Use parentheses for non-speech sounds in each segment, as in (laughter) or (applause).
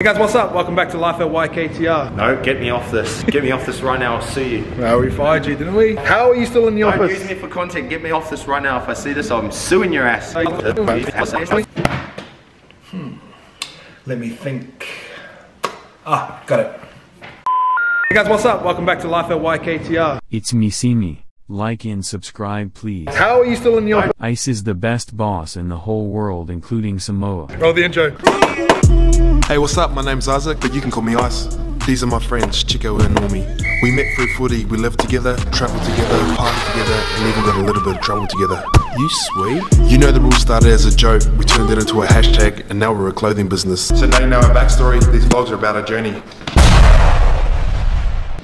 Hey guys, what's up? Welcome back to Life at YKTR. No, get me off this. Get me off this right now. I'll sue you. (laughs) Well, we fired you, didn't we? How are you still in the Don't office? use me for content. Get me off this right now. If I see this, I'm suing your ass. (laughs) Let me think. Ah, got it. Hey guys, what's up? Welcome back to Life at YKTR. It's me Simi. Like and subscribe please. How are you still in the office? Ice is the best boss in the whole world including Samoa. Roll the intro. Hey, what's up? My name's Isaac, but you can call me Ice. These are my friends, Chico and Normie. We met through footy, we lived together, travelled together, partied together, and even got a little bit of trouble together. You sweet? You know the rule started as a joke, we turned it into a hashtag, and now we're a clothing business. So now you know our backstory, these vlogs are about our journey.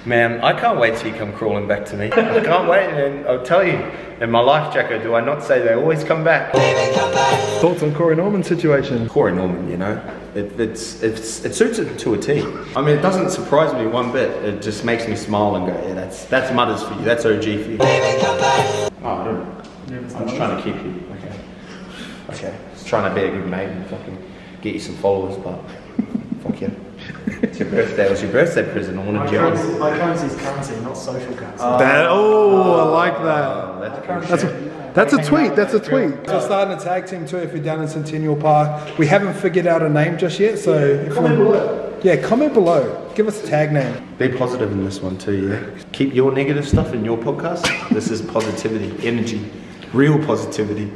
Man, I can't wait till you come crawling back to me. I can't wait, and I'll tell you. In my life, Jacko, do I not say they always come back? Thoughts on Corey Norman situation? Corey Norman, you know, it, it's, it's, it suits it to a T. I mean, it doesn't surprise me one bit. It just makes me smile and go, yeah, that's that's Mudders for you. That's OG for you. Oh, I don't. I'm just trying to keep you. Okay. Okay. Just trying to be a good mate and fucking get you some followers, but (laughs) fuck you. It's your birthday. It was your birthday present. I wanted Jerry. My currency is currency, not social currency. Oh. That, oh, I like that. Oh, that's. That's a, that's a tweet. That's a tweet. So starting a tag team too. If you're down in Centennial Park, we haven't figured out a name just yet. So if comment below. Yeah, comment below. Give us a tag name. Be positive in this one too, yeah. Keep your negative stuff in your podcast. This is positivity, energy, real positivity,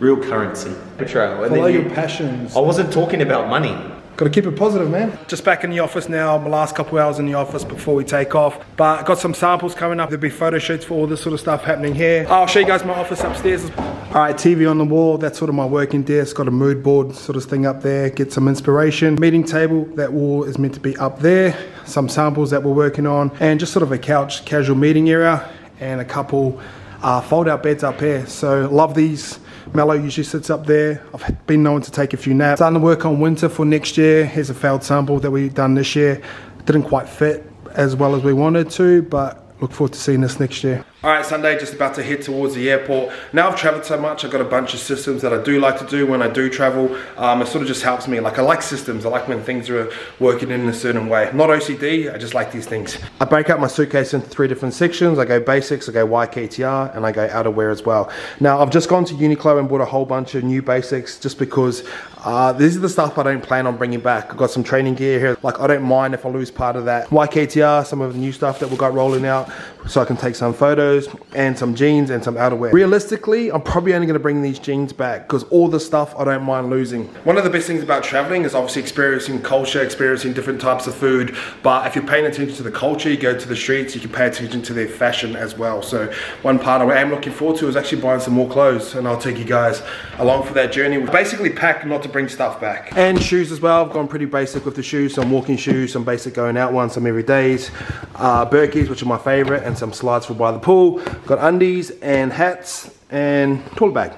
real currency. Betrayal. And Follow then your passions. I wasn't talking about money. Got to keep it positive, man. Just back in the office now. My last couple hours in the office before we take off. But got some samples coming up. There'll be photo shoots for all this sort of stuff happening here. I'll show you guys my office upstairs. All right, TV on the wall. That's sort of my working desk. Got a mood board sort of thing up there. Get some inspiration. Meeting table. That wall is meant to be up there. Some samples that we're working on, and just sort of a couch, casual meeting area, and a couple uh, fold-out beds up here. So love these. Mello usually sits up there. I've been known to take a few naps. Starting to work on winter for next year. Here's a failed sample that we've done this year. Didn't quite fit as well as we wanted to, but look forward to seeing this next year. All right, Sunday, just about to head towards the airport. Now I've traveled so much, I've got a bunch of systems that I do like to do when I do travel. Um, it sort of just helps me. Like I like systems. I like when things are working in a certain way. Not OCD, I just like these things. I break up my suitcase into three different sections. I go basics, I go YKTR, and I go outerwear as well. Now I've just gone to Uniqlo and bought a whole bunch of new basics just because uh, these are the stuff I don't plan on bringing back. I've got some training gear here. Like I don't mind if I lose part of that. YKTR, some of the new stuff that we've got rolling out so I can take some photos and some jeans and some outerwear. Realistically, I'm probably only gonna bring these jeans back because all the stuff I don't mind losing. One of the best things about traveling is obviously experiencing culture, experiencing different types of food. But if you're paying attention to the culture, you go to the streets, you can pay attention to their fashion as well. So one part I am looking forward to is actually buying some more clothes and I'll take you guys along for that journey. We basically pack not to bring stuff back. And shoes as well. I've gone pretty basic with the shoes. Some walking shoes, some basic going out ones, some everydays. Uh, Berkeys, which are my favorite, and some slides for by the pool. Got undies and hats and toilet bag.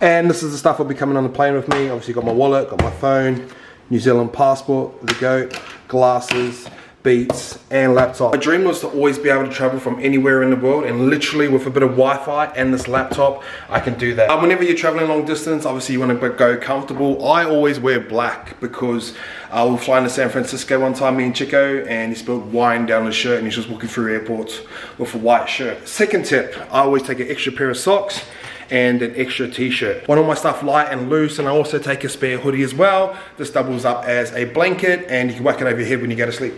And this is the stuff that'll be coming on the plane with me. Obviously got my wallet, got my phone, New Zealand passport, the goat, glasses, beats, and laptop. My dream was to always be able to travel from anywhere in the world and literally with a bit of Wi-Fi and this laptop, I can do that. Uh, whenever you're traveling long distance, obviously you want to go comfortable. I always wear black because uh, was flying to San Francisco one time, me and Chico, and he spilled wine down his shirt and he's just walking through airports with a white shirt. Second tip, I always take an extra pair of socks and an extra t-shirt. Want all my stuff light and loose and I also take a spare hoodie as well. This doubles up as a blanket and you can whack it over your head when you go to sleep.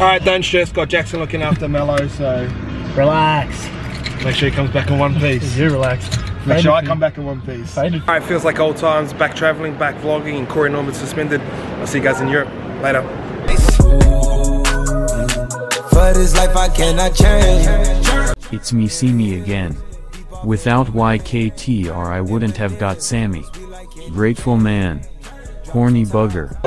Alright, don't stress, got Jackson looking after Mello, so Relax. make sure he comes back in one piece. You relax. Make sure I come back in one piece. Faded. Alright, feels like old times, back traveling, back vlogging, and Corey Norman suspended. I'll see you guys in Europe. Later. For this life I cannot change. It's me Simi again. Without YKTR I wouldn't have got Sammy. Grateful man. Horny bugger.